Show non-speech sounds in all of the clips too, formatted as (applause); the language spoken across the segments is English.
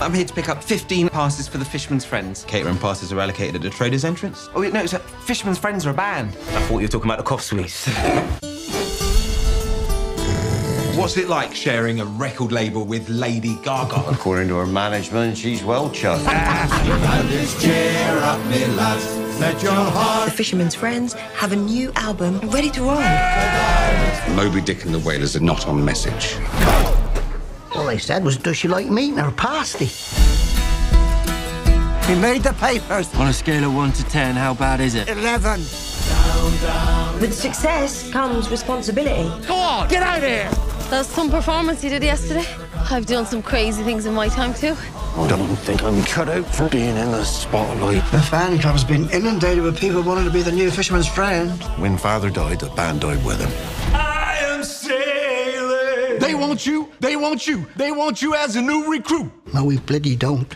I'm here to pick up 15 passes for the Fisherman's Friends. Catering passes are allocated at the trader's entrance. Oh, wait, no, it's a Fisherman's Friends are a band. I thought you were talking about the cough sweets. (laughs) What's it like sharing a record label with Lady Gaga? According to her management, she's well chuffed. (laughs) The Fisherman's Friends have a new album ready to roll. Moby Dick and the Whalers are not on message. All they said was, does she like meat or pasty? He made the papers. On a scale of 1 to 10, how bad is it? 11. With success comes responsibility. Come on, get out of here! That's some performance you did yesterday. I've done some crazy things in my time too. I don't think I'm cut out for being in the spotlight. The fan club's been inundated with people wanting to be the new fisherman's friend. When father died, the band died with him. I am sailing. They want you. They want you. They want you as a new recruit. No, we bloody don't.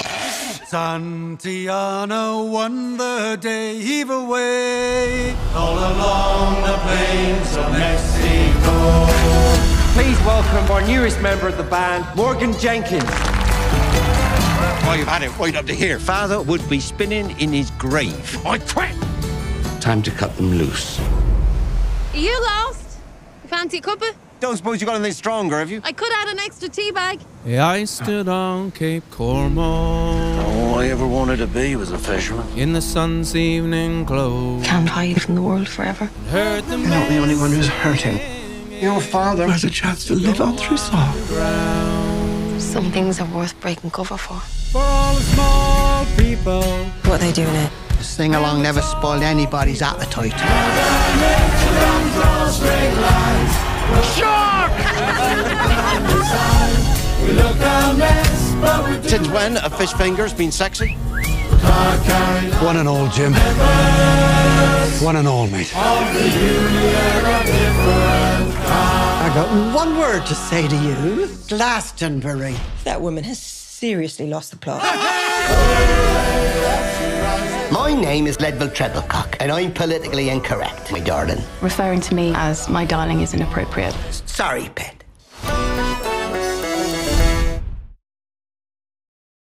Santiano won the day, heave away. All along the plains of Mexico. Please welcome our newest member of the band, Morgan Jenkins. Oh, you've had it right up to here. Father would be spinning in his grave. I quit. Time to cut them loose. Are you lost? You fancy a cuppa? Don't suppose you got anything stronger, have you? I could add an extra tea bag. I stood on Cape Cormor All I ever wanted to be was a fisherman. in the sun's evening glow. Can't hide from the world forever. Heard the You're not the only one who's hurting. Your father has a chance to live on through song. Some things are worth breaking cover for. for all the small people. What are they doing it? Sing along never spoiled anybody's appetite. Since when have fish fingers been sexy? One and all, Jim. One and all, mate. I got one word to say to you Glastonbury. That woman has seriously lost the plot. My name is Leadville Treblecock, and I'm politically incorrect, my darling. Referring to me as my darling is inappropriate. Sorry, pet.